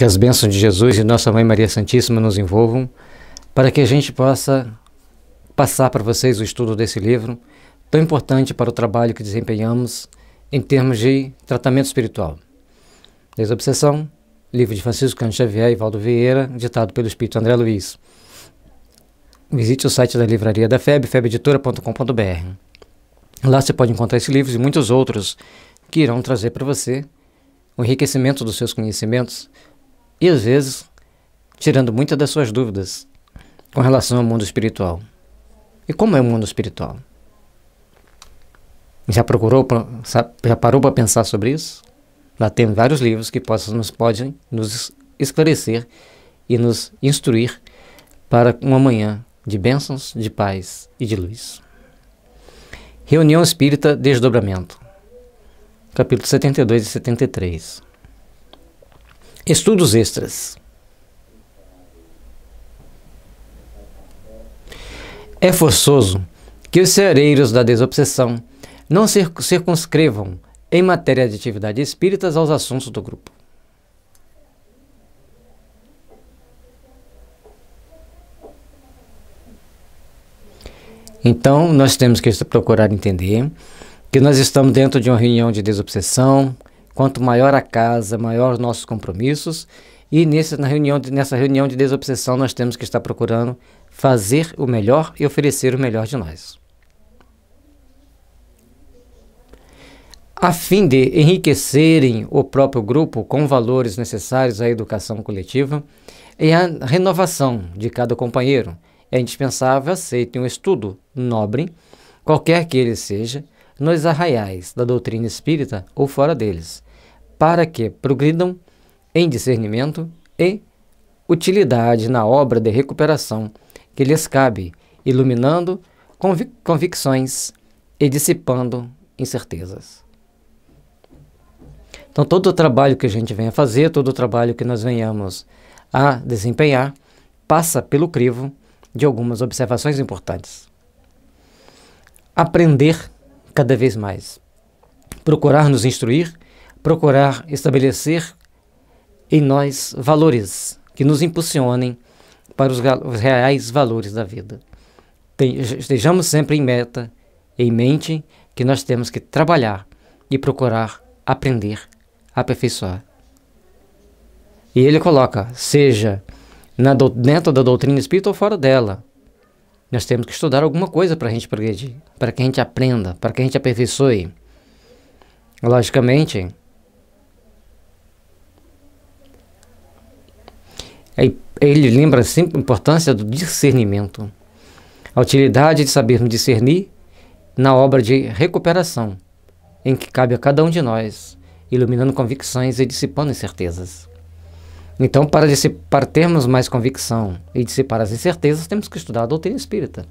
Que as bênçãos de Jesus e Nossa Mãe Maria Santíssima nos envolvam para que a gente possa passar para vocês o estudo desse livro, tão importante para o trabalho que desempenhamos em termos de tratamento espiritual. Desobsessão, livro de Francisco Cândido Xavier e Valdo Vieira, ditado pelo Espírito André Luiz. Visite o site da Livraria da FEB, febeditora.com.br. Lá você pode encontrar esse livro e muitos outros que irão trazer para você o enriquecimento dos seus conhecimentos e, às vezes, tirando muitas das suas dúvidas com relação ao mundo espiritual. E como é o mundo espiritual? Já procurou, já parou para pensar sobre isso? Lá tem vários livros que possam, nos podem nos esclarecer e nos instruir para uma manhã de bênçãos, de paz e de luz. Reunião Espírita Desdobramento, capítulo 72 e 73. Estudos extras. É forçoso que os ceareiros da desobsessão não circunscrevam em matéria de atividade espíritas aos assuntos do grupo. Então, nós temos que procurar entender que nós estamos dentro de uma reunião de desobsessão. Quanto maior a casa, maior os nossos compromissos. E nesse, na reunião, nessa reunião de desobsessão, nós temos que estar procurando fazer o melhor e oferecer o melhor de nós. A fim de enriquecerem o próprio grupo com valores necessários à educação coletiva e à renovação de cada companheiro, é indispensável aceitem um estudo nobre, qualquer que ele seja, nos arraiais da doutrina espírita ou fora deles, para que progridam em discernimento e utilidade na obra de recuperação que lhes cabe, iluminando convic convicções e dissipando incertezas. Então, todo o trabalho que a gente venha fazer, todo o trabalho que nós venhamos a desempenhar, passa pelo crivo de algumas observações importantes. Aprender cada vez mais. Procurar nos instruir, procurar estabelecer em nós valores que nos impulsionem para os, reais valores da vida. Estejamos sempre em meta, em mente, que nós temos que trabalhar e procurar aprender, aperfeiçoar. E ele coloca, seja do, dentro da doutrina espírita ou fora dela. Nós temos que estudar alguma coisa para a gente progredir, para que a gente aprenda, para que a gente aperfeiçoe. Logicamente, ele lembra sempre a importância do discernimento, a utilidade de sabermos discernir na obra de recuperação, em que cabe a cada um de nós, iluminando convicções e dissipando incertezas. Então, para, para termos mais convicção e dissipar as incertezas, temos que estudar a doutrina espírita.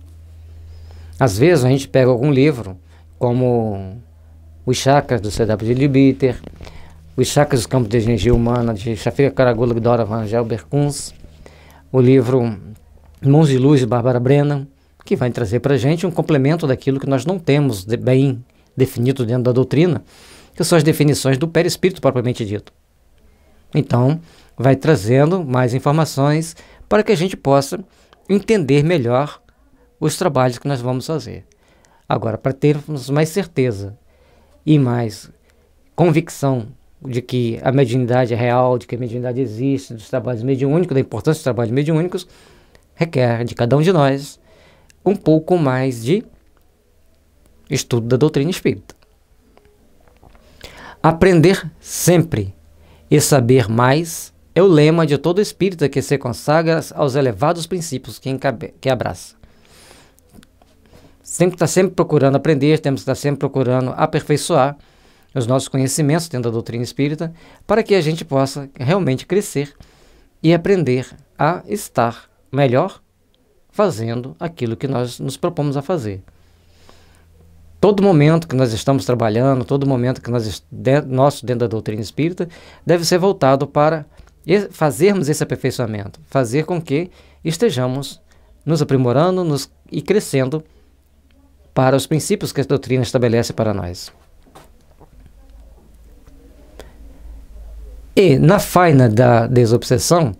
Às vezes, a gente pega algum livro, como Os Chakras, do C.W. de Libiter, Os Chakras dos Campos de Energia Humana, de Shafira Karagula Dora Vangel Berkuns, o livro Mãos de Luz, de Bárbara Brennan, que vai trazer para a gente um complemento daquilo que nós não temos de bem definido dentro da doutrina, que são as definições do perispírito propriamente dito. Então, vai trazendo mais informações para que a gente possa entender melhor os trabalhos que nós vamos fazer. Agora, para termos mais certeza e mais convicção de que a mediunidade é real, de que a mediunidade existe, dos trabalhos mediúnicos, da importância dos trabalhos mediúnicos, requer de cada um de nós um pouco mais de estudo da doutrina espírita. Aprender sempre e saber mais é o lema de todo espírita que se consagra aos elevados princípios que, encabe, que abraça. Sempre está sempre procurando aprender, temos que estar sempre procurando aperfeiçoar os nossos conhecimentos dentro da doutrina espírita, para que a gente possa realmente crescer e aprender a estar melhor fazendo aquilo que nós nos propomos a fazer. Todo momento que nós estamos trabalhando, todo momento que nós nosso dentro da doutrina espírita, deve ser voltado para fazermos esse aperfeiçoamento, fazer com que estejamos nos aprimorando nos, e crescendo para os princípios que a doutrina estabelece para nós. E na faina da desobsessão,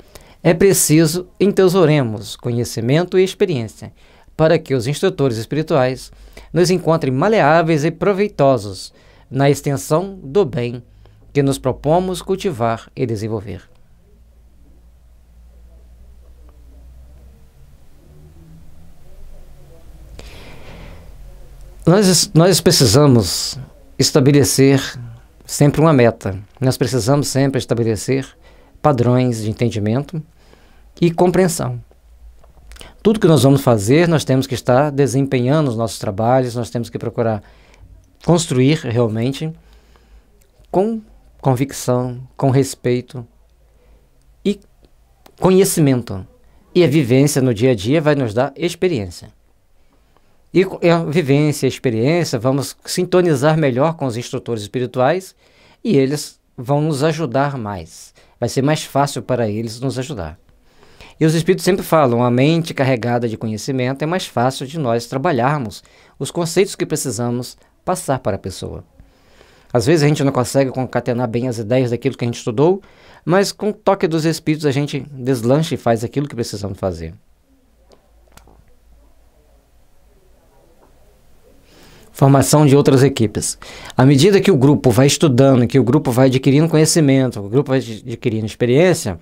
é preciso enteusoremos conhecimento e experiência, para que os instrutores espirituais nos encontrem maleáveis e proveitosos na extensão do bem que nos propomos cultivar e desenvolver. Nós, nós precisamos estabelecer sempre uma meta. Nós precisamos sempre estabelecer padrões de entendimento e compreensão. Tudo que nós vamos fazer, nós temos que estar desempenhando os nossos trabalhos, nós temos que procurar construir realmente com convicção, com respeito e conhecimento. E a vivência no dia a dia vai nos dar experiência. E a vivência, a experiência, vamos sintonizar melhor com os instrutores espirituais e eles vão nos ajudar mais. Vai ser mais fácil para eles nos ajudar. E os espíritos sempre falam: a mente carregada de conhecimento é mais fácil de nós trabalharmos os conceitos que precisamos passar para a pessoa. Às vezes a gente não consegue concatenar bem as ideias daquilo que a gente estudou, mas com o toque dos espíritos a gente deslancha e faz aquilo que precisamos fazer. Formação de outras equipes. À medida que o grupo vai estudando, que o grupo vai adquirindo conhecimento, o grupo vai adquirindo experiência,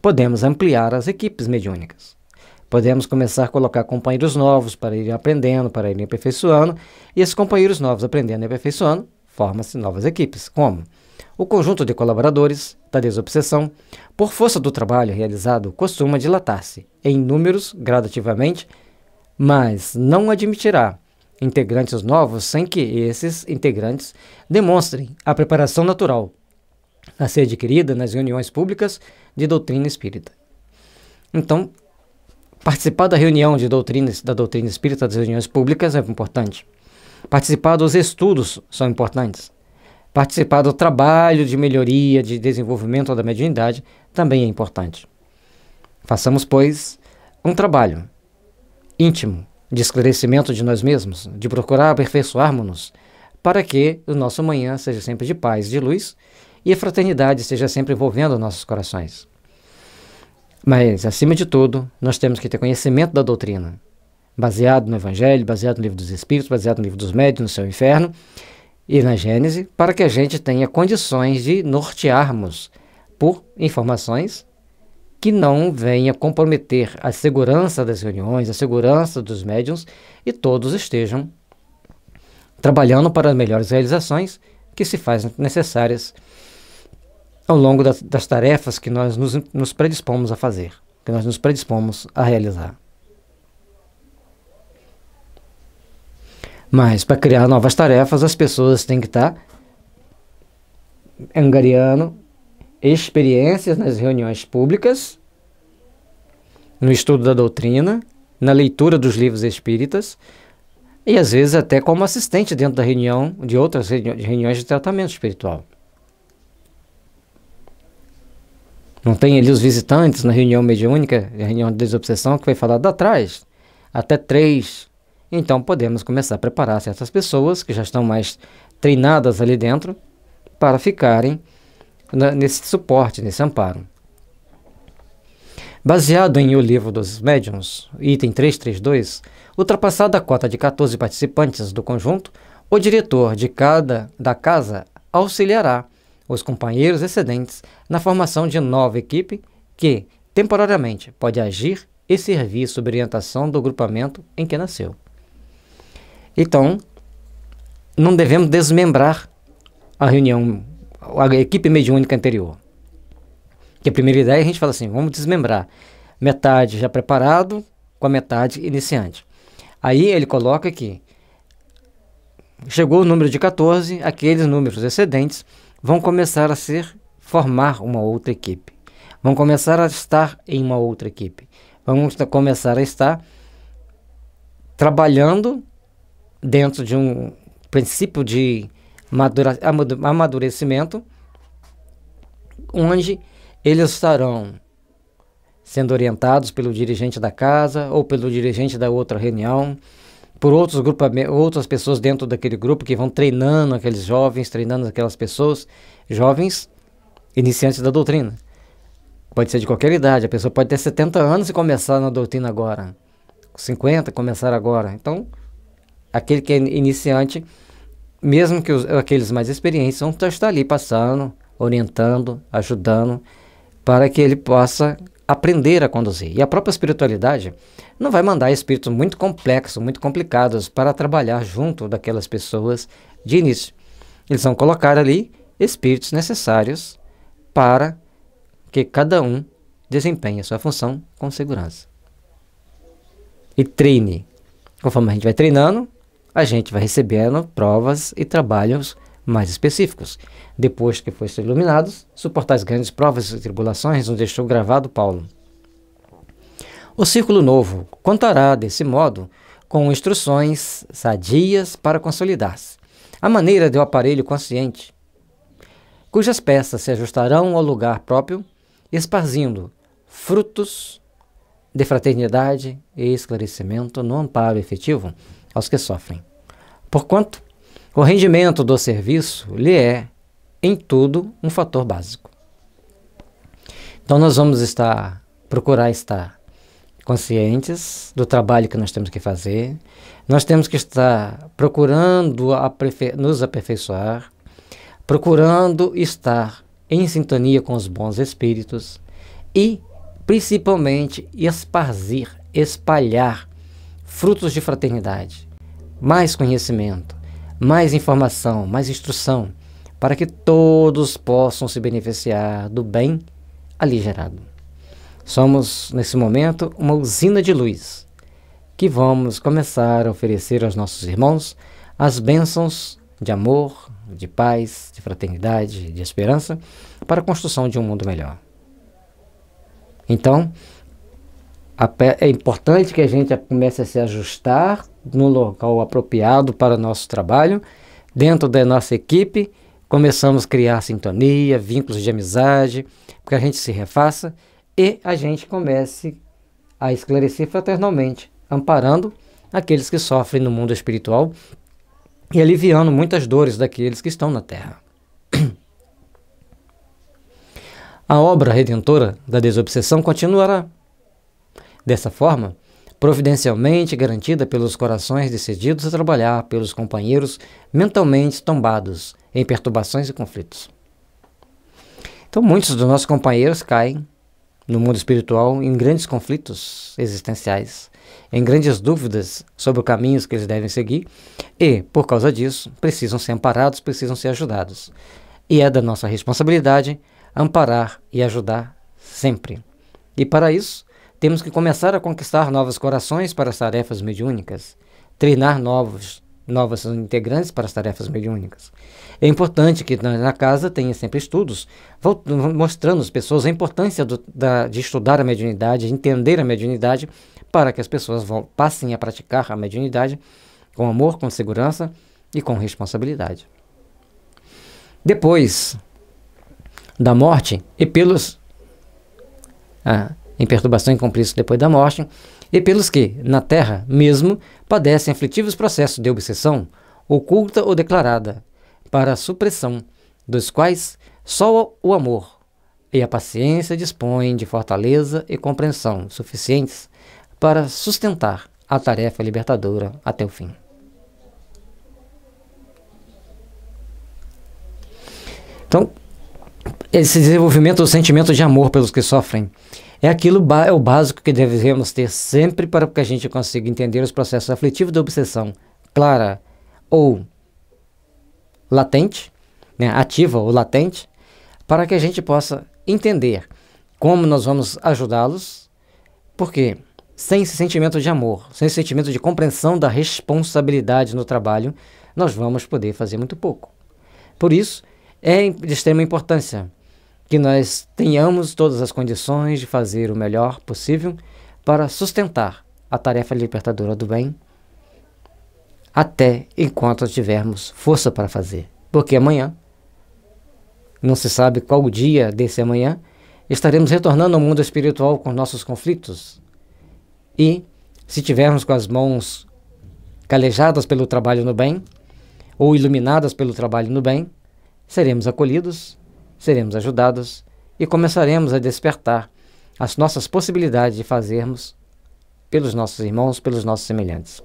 podemos ampliar as equipes mediúnicas. Podemos começar a colocar companheiros novos para irem aprendendo, para irem aperfeiçoando, e esses companheiros novos aprendendo e aperfeiçoando, formam-se novas equipes. Como? O conjunto de colaboradores da desobsessão, por força do trabalho realizado, costuma dilatar-se em números gradativamente, mas não admitirá integrantes novos sem que esses integrantes demonstrem a preparação natural a ser adquirida nas reuniões públicas de doutrina espírita. Então, participar da reunião de doutrina, da doutrina espírita das reuniões públicas é importante. Participar dos estudos são importantes. Participar do trabalho de melhoria, de desenvolvimento da mediunidade também é importante. Façamos, pois, um trabalho íntimo de esclarecimento de nós mesmos, de procurar aperfeiçoarmos-nos, para que o nosso amanhã seja sempre de paz, de luz e a fraternidade esteja sempre envolvendo nossos corações. Mas, acima de tudo, nós temos que ter conhecimento da doutrina, baseado no Evangelho, baseado no Livro dos Espíritos, baseado no Livro dos Médios, no e Inferno e na Gênese, para que a gente tenha condições de nortearmos por informações que não venha comprometer a segurança das reuniões, a segurança dos médiums e todos estejam trabalhando para melhores realizações que se fazem necessárias ao longo das, das tarefas que nós nos, nos predispomos a fazer, que nós nos predispomos a realizar. Mas para criar novas tarefas, as pessoas têm que estar angariando experiências nas reuniões públicas, no estudo da doutrina, na leitura dos livros espíritas e às vezes até como assistente dentro da reunião de outras reuniões de tratamento espiritual. Não tem ali os visitantes na reunião mediúnica, a reunião de desobsessão, que foi falado atrás, até três. Então podemos começar a preparar certas pessoas que já estão mais treinadas ali dentro para ficarem nesse suporte, nesse amparo. Baseado em O Livro dos Médiuns, item 332, ultrapassada a cota de 14 participantes do conjunto, o diretor de cada da casa auxiliará os companheiros excedentes na formação de nova equipe que, temporariamente, pode agir e servir sob orientação do grupamento em que nasceu. Então, não devemos desmembrar a reunião a equipe mediúnica anterior. Que a primeira ideia a gente fala assim, vamos desmembrar. Metade já preparado com a metade iniciante. Aí ele coloca que chegou o número de 14, aqueles números excedentes vão começar a ser formar uma outra equipe. Vão começar a estar em uma outra equipe. Vamos começar a estar trabalhando dentro de um princípio de amadurecimento, onde eles estarão sendo orientados pelo dirigente da casa ou pelo dirigente da outra reunião, por outros grupamentos, outras pessoas dentro daquele grupo que vão treinando aqueles jovens, treinando aquelas pessoas, jovens iniciantes da doutrina. Pode ser de qualquer idade, a pessoa pode ter 70 anos e começar na doutrina agora, 50 começar agora. Então, aquele que é iniciante, mesmo que os, aqueles mais experientes, vão estar ali passando, orientando, ajudando, para que ele possa aprender a conduzir. E a própria espiritualidade não vai mandar espíritos muito complexos, muito complicados para trabalhar junto daquelas pessoas de início. Eles vão colocar ali espíritos necessários para que cada um desempenhe a sua função com segurança. E treine. Conforme a gente vai treinando, a gente vai recebendo provas e trabalhos mais específicos. Depois que fossem iluminados, as grandes provas e tribulações, nos deixou gravado Paulo. O círculo novo contará, desse modo, com instruções sadias para consolidar-se. A maneira de um aparelho consciente, cujas peças se ajustarão ao lugar próprio, esparzindo frutos de fraternidade e esclarecimento no amparo efetivo aos que sofrem. Porquanto, o rendimento do serviço lhe é, em tudo, um fator básico. Então, nós vamos estar, procurar estar conscientes do trabalho que nós temos que fazer, nós temos que estar procurando nos aperfeiçoar, procurando estar em sintonia com os bons espíritos e, principalmente, esparzir, espalhar frutos de fraternidade, mais conhecimento, mais informação, mais instrução, para que todos possam se beneficiar do bem ali gerado. Somos, nesse momento, uma usina de luz que vamos começar a oferecer aos nossos irmãos as bênçãos de amor, de paz, de fraternidade, de esperança para a construção de um mundo melhor. Então, é importante que a gente comece a se ajustar no local apropriado para o nosso trabalho, dentro da nossa equipe, começamos a criar sintonia, vínculos de amizade, para que a gente se refaça e a gente comece a esclarecer fraternalmente, amparando aqueles que sofrem no mundo espiritual e aliviando muitas dores daqueles que estão na terra. A obra redentora da desobsessão continuará. Dessa forma, providencialmente garantida pelos corações decididos a trabalhar pelos companheiros mentalmente tombados em perturbações e conflitos. Então, muitos dos nossos companheiros caem no mundo espiritual em grandes conflitos existenciais, em grandes dúvidas sobre os caminhos que eles devem seguir e, por causa disso, precisam ser amparados, precisam ser ajudados. E é da nossa responsabilidade amparar e ajudar sempre. E para isso, temos que começar a conquistar novos corações para as tarefas mediúnicas, treinar novos, novos integrantes para as tarefas mediúnicas. É importante que na, casa tenha sempre estudos mostrando às pessoas a importância do, da, de estudar a mediunidade, entender a mediunidade, para que as pessoas vão, passem a praticar a mediunidade com amor, com segurança e com responsabilidade. Depois da morte e pelos ah, em perturbação e compliço depois da morte, e pelos que, na terra mesmo, padecem aflitivos processos de obsessão, oculta ou declarada, para a supressão, dos quais só o amor e a paciência dispõem de fortaleza e compreensão suficientes para sustentar a tarefa libertadora até o fim. Então, esse desenvolvimento do sentimento de amor pelos que sofrem é aquilo é o básico que devemos ter sempre para que a gente consiga entender os processos aflitivos da obsessão clara ou latente, né, ativa ou latente, para que a gente possa entender como nós vamos ajudá-los, porque sem esse sentimento de amor, sem esse sentimento de compreensão da responsabilidade no trabalho, nós vamos poder fazer muito pouco. Por isso, é de extrema importância que nós tenhamos todas as condições de fazer o melhor possível para sustentar a tarefa libertadora do bem até enquanto tivermos força para fazer. Porque amanhã, não se sabe qual o dia desse amanhã, estaremos retornando ao mundo espiritual com nossos conflitos. E, se tivermos com as mãos calejadas pelo trabalho no bem, ou iluminadas pelo trabalho no bem, seremos acolhidos seremos ajudados e começaremos a despertar as nossas possibilidades de fazermos pelos nossos irmãos, pelos nossos semelhantes.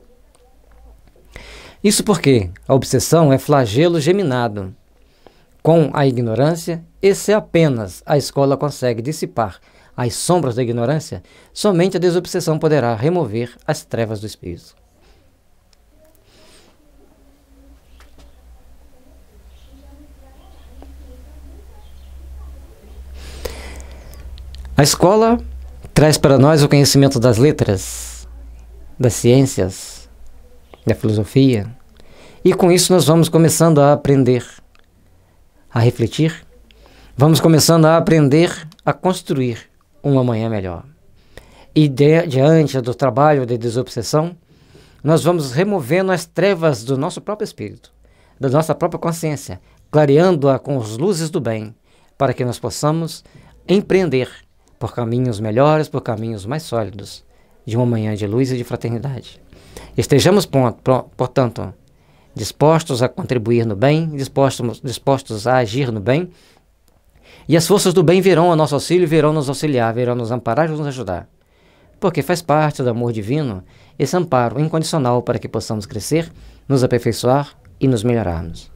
Isso porque a obsessão é flagelo geminado. Com a ignorância, e se apenas a escola consegue dissipar as sombras da ignorância, somente a desobsessão poderá remover as trevas do espírito. A escola traz para nós o conhecimento das letras, das ciências, da filosofia, e com isso nós vamos começando a aprender, a refletir, vamos começando a aprender a construir um amanhã melhor. E de, diante do trabalho de desobsessão, nós vamos removendo as trevas do nosso próprio espírito, da nossa própria consciência, clareando-a com as luzes do bem, para que nós possamos empreender por caminhos melhores, por caminhos mais sólidos, de uma manhã de luz e de fraternidade. Estejamos, portanto, dispostos a contribuir no bem, dispostos, dispostos a agir no bem, e as forças do bem virão ao nosso auxílio, virão nos auxiliar, virão nos amparar e nos ajudar. Porque faz parte do amor divino esse amparo incondicional para que possamos crescer, nos aperfeiçoar e nos melhorarmos.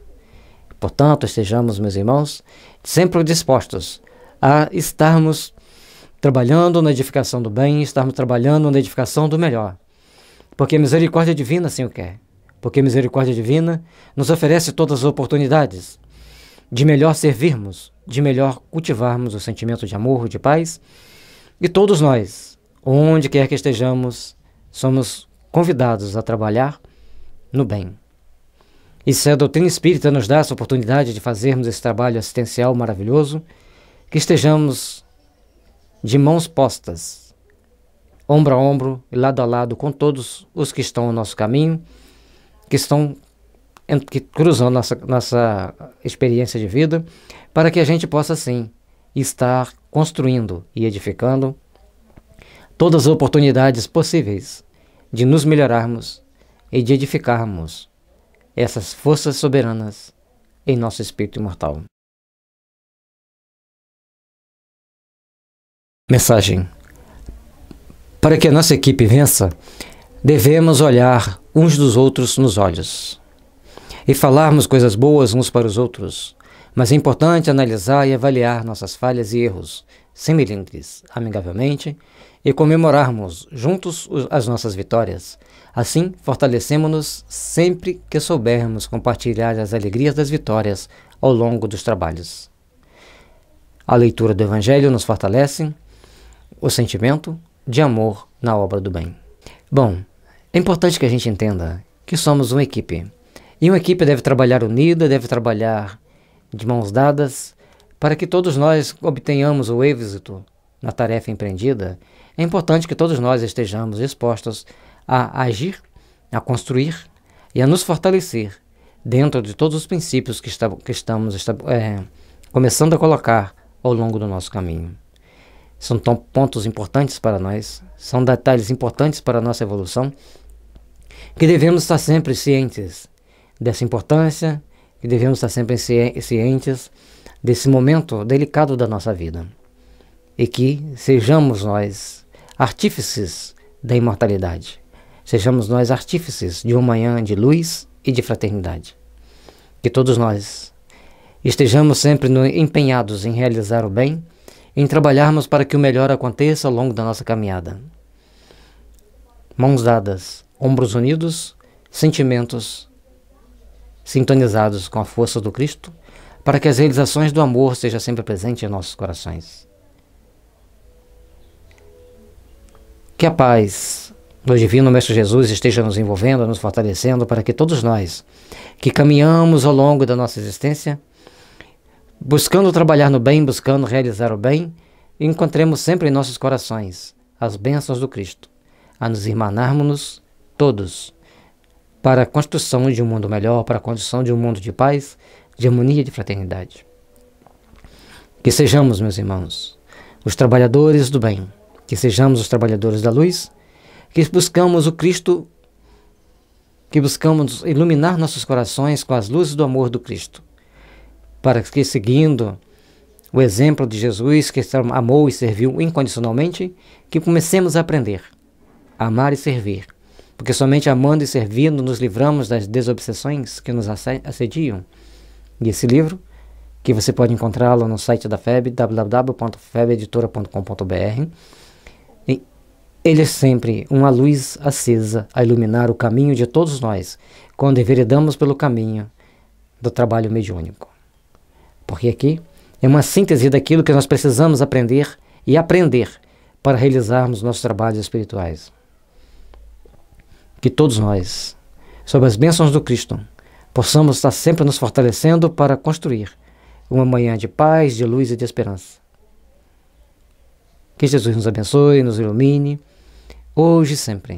Portanto, estejamos, meus irmãos, sempre dispostos a estarmos trabalhando na edificação do bem, estarmos trabalhando na edificação do melhor. Porque a misericórdia divina assim o quer. Porque a misericórdia divina nos oferece todas as oportunidades de melhor servirmos, de melhor cultivarmos o sentimento de amor, de paz. E todos nós, onde quer que estejamos, somos convidados a trabalhar no bem. E se a doutrina espírita nos dá essa oportunidade de fazermos esse trabalho assistencial maravilhoso, que estejamos de mãos postas, ombro a ombro e lado a lado com todos os que estão no nosso caminho, que estão que cruzam nossa, nossa experiência de vida, para que a gente possa sim estar construindo e edificando todas as oportunidades possíveis de nos melhorarmos e de edificarmos essas forças soberanas em nosso espírito imortal. Mensagem: Para que a nossa equipe vença, devemos olhar uns dos outros nos olhos e falarmos coisas boas uns para os outros. Mas é importante analisar e avaliar nossas falhas e erros, sem melindres, amigavelmente, e comemorarmos juntos as nossas vitórias. Assim, fortalecemos-nos sempre que soubermos compartilhar as alegrias das vitórias ao longo dos trabalhos. A leitura do Evangelho nos fortalece o sentimento de amor na obra do bem. Bom, é importante que a gente entenda que somos uma equipe. E uma equipe deve trabalhar unida, deve trabalhar de mãos dadas, para que todos nós obtenhamos o êxito na tarefa empreendida. É importante que todos nós estejamos dispostos a agir, a construir e a nos fortalecer dentro de todos os princípios que, está, que estamos é, começando a colocar ao longo do nosso caminho. São tão pontos importantes para nós, são detalhes importantes para a nossa evolução, que devemos estar sempre cientes dessa importância, que devemos estar sempre cientes desse momento delicado da nossa vida. E que sejamos nós artífices da imortalidade. Sejamos nós artífices de uma manhã de luz e de fraternidade. Que todos nós estejamos sempre empenhados em realizar o bem em trabalharmos para que o melhor aconteça ao longo da nossa caminhada. Mãos dadas, ombros unidos, sentimentos sintonizados com a força do Cristo, para que as realizações do amor sejam sempre presentes em nossos corações. Que a paz do Divino Mestre Jesus esteja nos envolvendo, nos fortalecendo, para que todos nós, que caminhamos ao longo da nossa existência, buscando trabalhar no bem, buscando realizar o bem, encontremos sempre em nossos corações as bênçãos do Cristo, a nos irmanarmos todos para a construção de um mundo melhor, para a construção de um mundo de paz, de harmonia e de fraternidade. Que sejamos, meus irmãos, os trabalhadores do bem, que sejamos os trabalhadores da luz, que buscamos o Cristo, que buscamos iluminar nossos corações com as luzes do amor do Cristo para que, seguindo o exemplo de Jesus que amou e serviu incondicionalmente, que comecemos a aprender a amar e servir. Porque somente amando e servindo nos livramos das desobsessões que nos assediam. E esse livro, que você pode encontrá-lo no site da FEB, www.febeditora.com.br, ele é sempre uma luz acesa a iluminar o caminho de todos nós, quando enveredamos pelo caminho do trabalho mediúnico. Porque aqui é uma síntese daquilo que nós precisamos aprender e aprender para realizarmos nossos trabalhos espirituais. Que todos nós, sob as bênçãos do Cristo, possamos estar sempre nos fortalecendo para construir uma manhã de paz, de luz e de esperança. Que Jesus nos abençoe, nos ilumine, hoje e sempre.